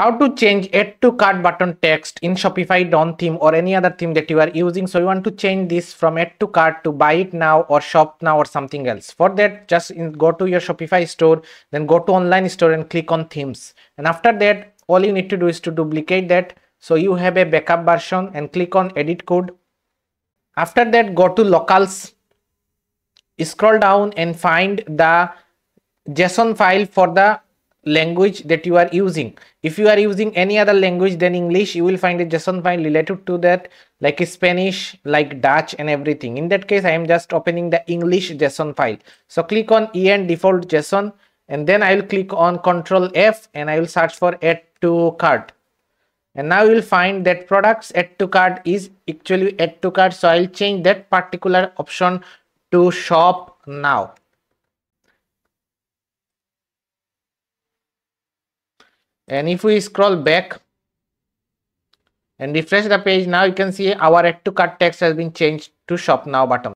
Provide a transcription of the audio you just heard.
how to change add to cart button text in shopify dawn theme or any other theme that you are using. So you want to change this from add to cart to buy it now or shop now or something else. For that just in, go to your shopify store then go to online store and click on themes. And after that all you need to do is to duplicate that. So you have a backup version and click on edit code. After that go to locales scroll down and find the json file for the language that you are using. If you are using any other language than english you will find a json file related to that like spanish like dutch and everything. In that case i am just opening the english json file. So click on en default json and then i will click on control f and i will search for add to cart. And now you will find that products add to cart is actually add to cart so i'll change that particular option to shop now and if we scroll back and refresh the page now you can see our add to cart text has been changed to shop now button